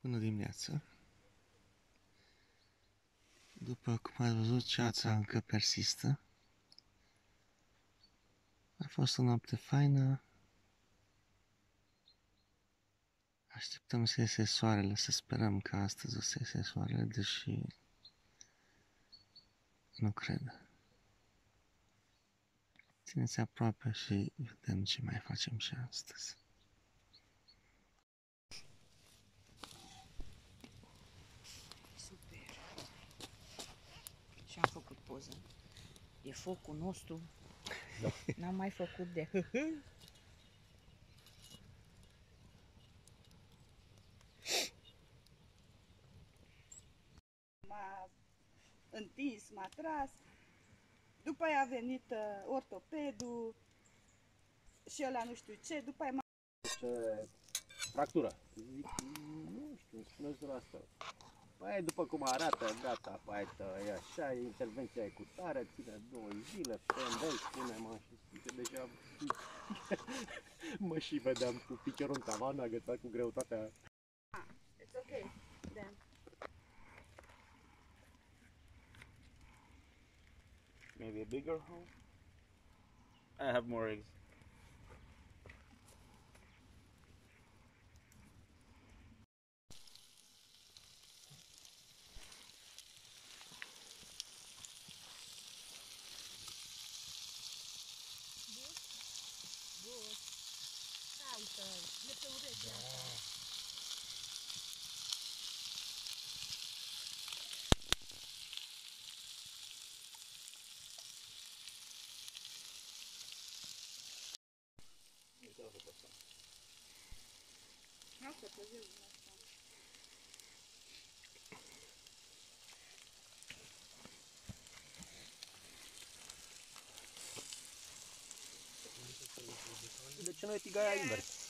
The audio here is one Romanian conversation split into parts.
Bună dimineața! După cum ați văzut, ceața încă persistă. A fost o noapte faină. Așteptăm să iese soarele, să sperăm că astăzi o să iese soarele, deși nu cred. Țineți aproape și vedem ce mai facem și astăzi. Super. Și am făcut poză. E focul nostru. Da. N-am mai făcut de m-a întins, m-a tras. După aia a venit uh, ortopedul și ăla nu știu ce. După aia m-a Ce fractură. Zic, nu știu, spuneți doar asta. Păi după cum arată, gata, păi e așa, intervenția e cu tare, ține două zile, pendel, spune-mă și zice, deja mă și vedeam cu piciorul în tavan, agățat cu greutatea. It's okay. Then. Maybe a bigger hole? I have more eggs. Asta pe zi, asta. De ce nu e tigaia invers?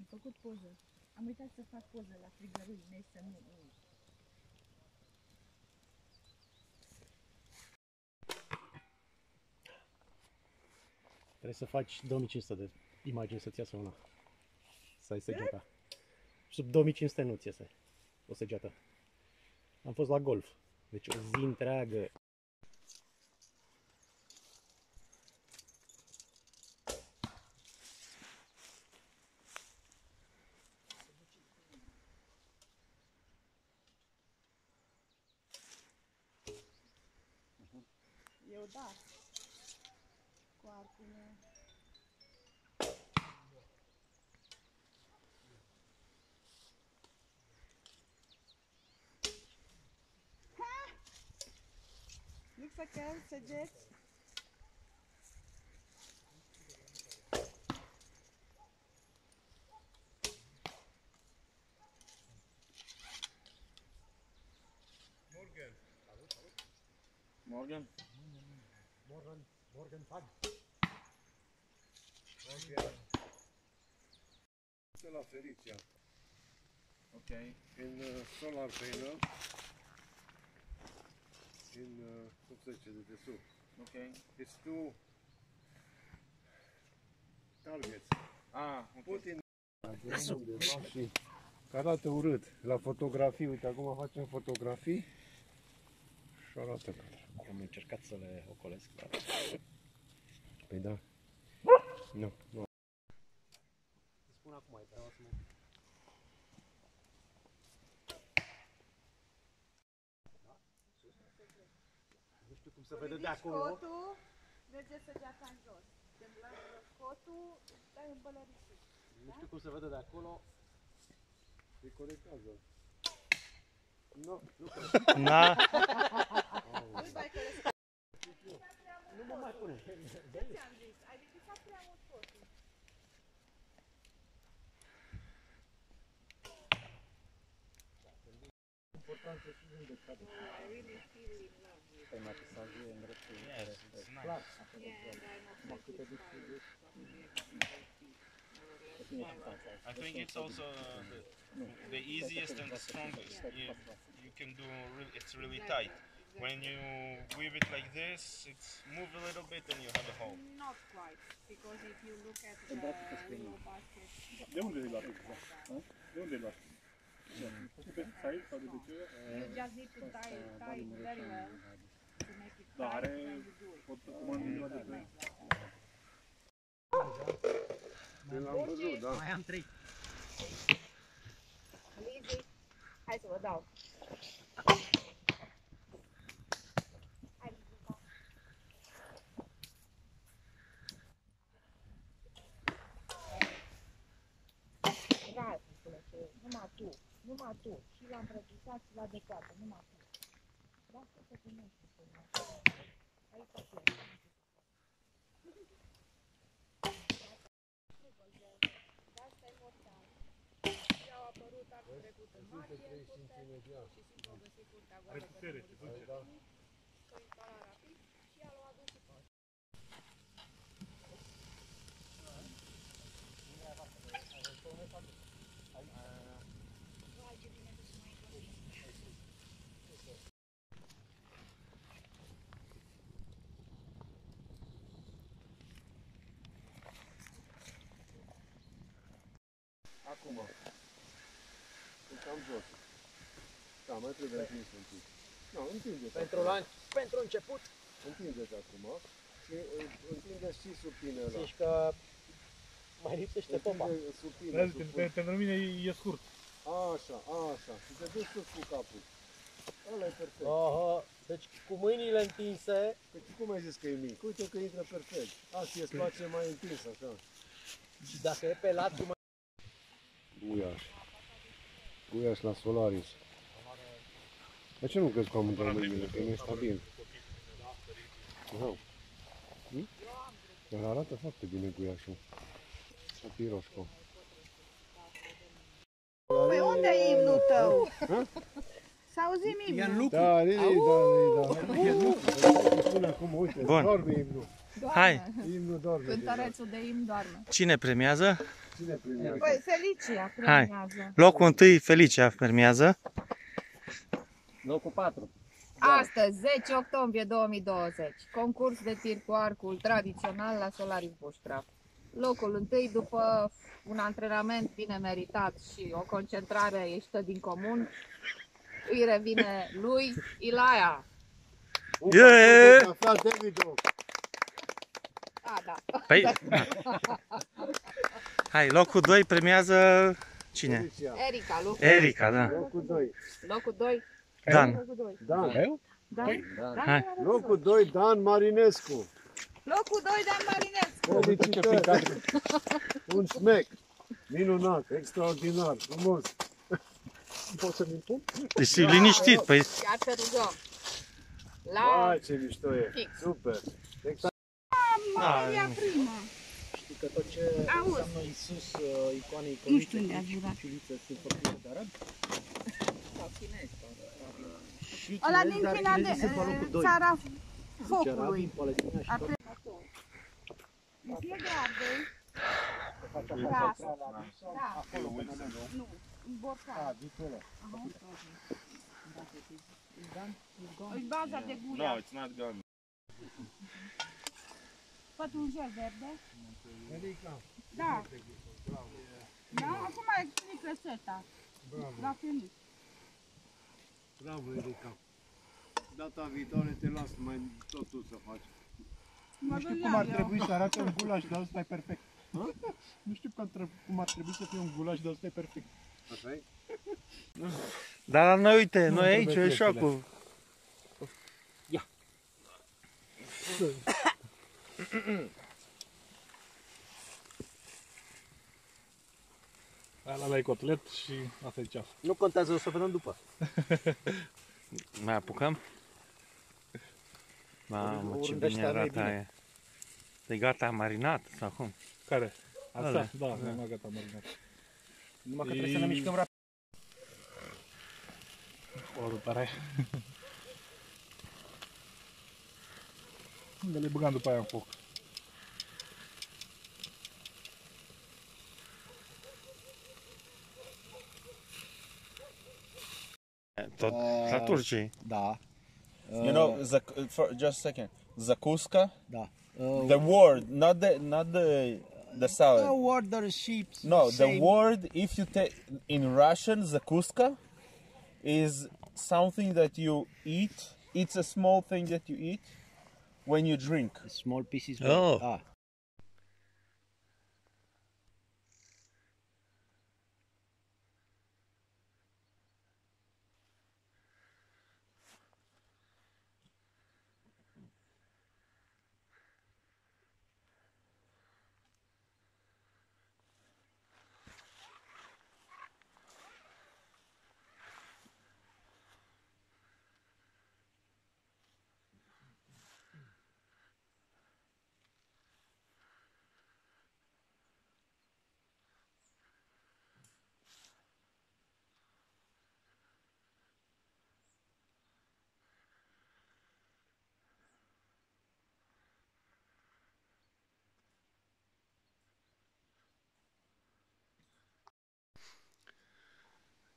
Am făcut poză. Am uitat să fac poză la frigăruii mei să nu uit. Trebuie să faci 2500 de imagini să-ți iasă una. Să ai săgeata. Sub 2500 nu ți iese o săgeată. Am fost la golf. Deci o zi întreagă. Eu da. Cu arcul meu. Ha! Nu făceam săgeți? Morgan? Morgen, morgen Tag. de la Felicia, Okay. in uh, solar panel, in, uh, cum se zice, de desubt. Okay. It's two targets. Ah, okay. Put in undeva și că arată urât. La fotografii, uite, acum facem fotografii și arată ca așa. Am încercat să le ocolesc, dar... Păi da. Nu, nu. Spun acum, ai treaba să mă... Nu știu cum se vede de Ridici acolo. cotul, merge săgeata în jos. Când lași jos cotul, îți dai un bălărișit. Nu știu cum se vede de acolo. Se conectează. Da? Nu mă mai pune. I think it's also the, the easiest and the strongest. You, you can do really, it's really tight. When you weave it like this, it's move a little bit and you have a hole. Not quite, because if you look at the low basket, De unde le luat exact? Ha? De unde le luat? De pe site sau de pe ce? you just need to tie, tie it very well to make it Da, tight are when you do it. pot comandă de pe L-am văzut, da. Mai am trei. Lizzy, hai să vă dau. Numai tu. Și l-am prăbușat și l-a decoată, numai tu. Lasă să primești până Aici e. De asta e mortal. Și au apărut anul trecut în martie, în curte, și simt au găsit curtea goală pe Păi s-o instala rapid și a luat dus și pot. Vai, ce bine că sunt aici. Acum. Sunt cam jos. Da, mai trebuie întins un pic. Nu, întindeți. Pentru acum. lanț, pentru început, Întindeți acum. Și uh, întindeți și supine ăla. zici că mai lipsește popa. Întinde supine, Vezi, supine. pe- Pentru mine e- e scurt. Așa, așa. Și te duci sus cu capul. Ăla e perfect. Aha, deci cu mâinile întinse, Păi cum ai zis că e mic? Uite că intră perfect. Asta e spație mai întins, așa. și dacă e pe lat, cum Guiaș. Guiaș la Solaris. De ce nu crezi că am într mâinile? Că nu e stabil. Da. Hm? Dar arată foarte bine guiașul. Sapiroșco. Păi unde e imnul tău? Să auzim e în imnul. lucru. Da, Lili, da, Lili, da. Spune acum, uite, Bun. doarme imnul. Hai, Imnul doarme. deja. Cântărețul de imn doarme. cine premiază? Cine primează? Păi Felicia Hai. premiază. Locul întâi, Felicia premiază. Locul 4. Astăzi, 10 octombrie 2020, concurs de tir cu arcul tradițional la Solaris Buștra. Locul întâi după un antrenament bine meritat și o concentrare ieșită din comun, îi revine lui Ilaia. Yeah! Cafea Davidul. A, da. Păi, hai, locul 2 premiază cine? Felicia. Erika, locul, Erica, da. Locul 2. locul 2. Dan. Locul 2. Dan. Da? Da? Hai. Locul 2, Dan Marinescu. Locul 2, Dan Marinescu. Felicitări! Un smec! Minunat, extraordinar, frumos! Poți să-mi impun? Deci e liniștit, păi Chiar te rugăm. La Vai, ce mișto e! Fix. Super! Maria prima. Știi că tot ce Auzi. înseamnă Iisus, uh, icoane Nu iconice, știu unde a jurat. ciulițe sunt făcute de arabi? Sau chinezi, sau arabi. Și Ăla chinezi, din dar China de englezii sunt pe locul doi. țara Deci focului. arabii, Palestina și Ar tot. trebui. Deci e de ardei. Gras. Da. Nu, în borcan. Aha. E baza de No, guia. it's not gone. Pătrunjel verde. Da. Da, acum explic rețeta. La Felic. Bravo, Erica! Data viitoare te las mai tot tu să faci. Mă Nu știu cum gândeam ar eu. trebui să arate un gulaș, dar ăsta e perfect. Nu știu cum, tre- cum ar trebui să fie un gulaș, dar ăsta e perfect. Așa e? Dar la noi, uite, Nu noi aici trebuie e piesele. șocul. Ăla e cotlet și asta e ceaf. Nu contează, o să vedem după. Mai apucăm? Mamă, ce Urmește bine mai arată bine. aia. E gata marinat sau cum? Care? Asta? Ăla. Da, da, da, gata, marinat. Numai că trebuie să ne mișcăm rapid. O rupere. Unde le băgam după aia în foc? Tot la Turcii. Da. You know, zak- for, just a second. Zakuska, Da. Uh, the word, not the not the the salad. the order sheep. No, the word if you take in Russian zakuska is something that you eat. It's a small thing that you eat when you drink. Small pieces. Oh. Ah.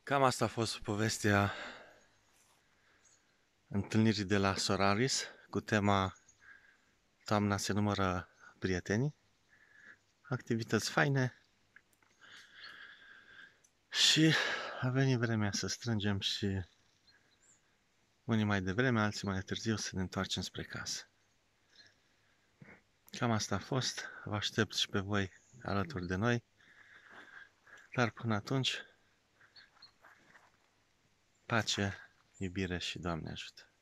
Cam asta a fost povestea întâlnirii de la Soraris cu tema Toamna se numără prietenii. Activități faine. Și a venit vremea să strângem și unii mai devreme, alții mai târziu să ne întoarcem spre casă. Cam asta a fost. Vă aștept și pe voi alături de noi. Dar până atunci, pace, iubire și Doamne ajută!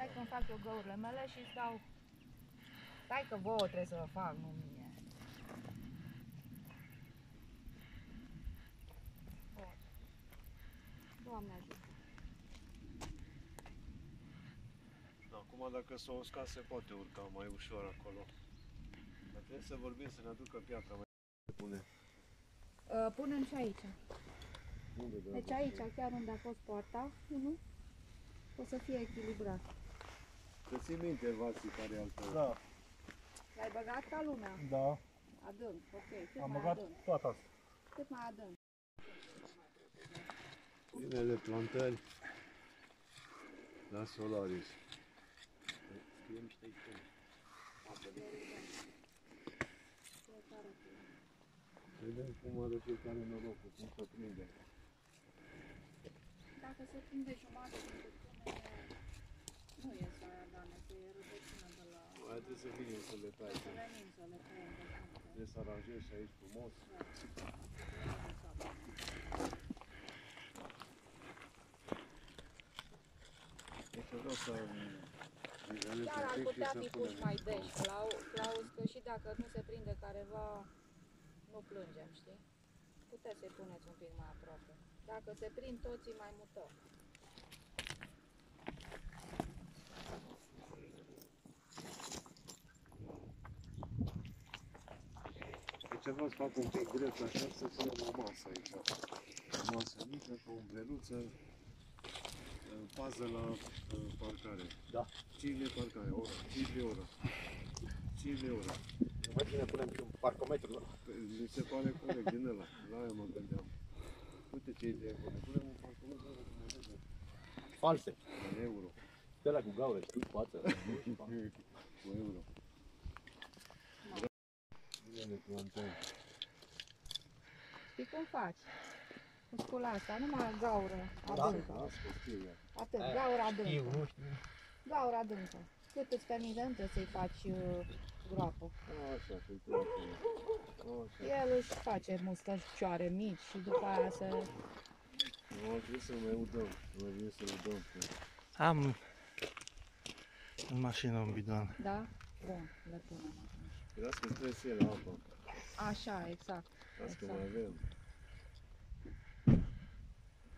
Stai că-mi fac eu găurile mele și îți dau... Stai că vouă trebuie să vă fac, nu mie. Bun. Doamne ajută. Acum dacă s-o uscat se poate urca mai ușor acolo. Dar trebuie să vorbim să ne aducă piatra mai pune. Uh, punem și aici. Unde de Deci aici, chiar unde a fost poarta, nu? O să fie echilibrat. Să ții minte Vații care e altă. Da, L-ai băgat ca lumea. da. Adânc, ok. Cât Am mai băgat adânc? toată asta. Cât mai adânc? Unele plantări la Solaris. Scriem și aici. Vedem cum are fiecare norocul, cum se prinde. Dacă se prinde jumătate din cuptune, nu e soia, Doamne, că e rădăcină de la... Mai trebuie să venim să le tai. Să venim să le tăiem de acum. Trebuie să aranjezi și aici frumos. Deci vreau să nivelez Chiar ar un pic și putea să fi pus punem. mai deci, Clau- Claus, că și dacă nu se prinde careva, nu plângem, știi? Puteți să-i puneți un pic mai aproape. Dacă se prind toți, îi mai mutăm. Deci vreau să fac un pic drept așa să punem o masă aici. O masă mică cu o umbreluță, uh, pază la uh, parcare. Da. 5 lei parcare, ora, 5 lei ora. 5 lei ora. Mai bine punem și un parcometru, nu? Pe- Mi se pare corect din ăla, la aia mă gândeam. Uite ce idee bună, punem un parcometru ăla cum arată, False. în euro. Ăla cu gaură, știi, față. Cu euro. Bine, plantain. Știi cum faci? Cu scula asta, numai gaură adâncă. Asta știu ea. Atât, gaură Știu, adâncă. nu știu. Gaură adâncă. Cât îți permite, nu trebuie să-i faci uh, groapă. Așa, să-i trec acolo. Așa. El își face mustăcioare mici și după aia se... Nu, trebuie să mai udăm. Nu mai vine să udăm. Am în mașină un bidon. Da? Bun, le punem. Las că trebuie să iei la apă. Așa, exact. Las că Exact. mai avem.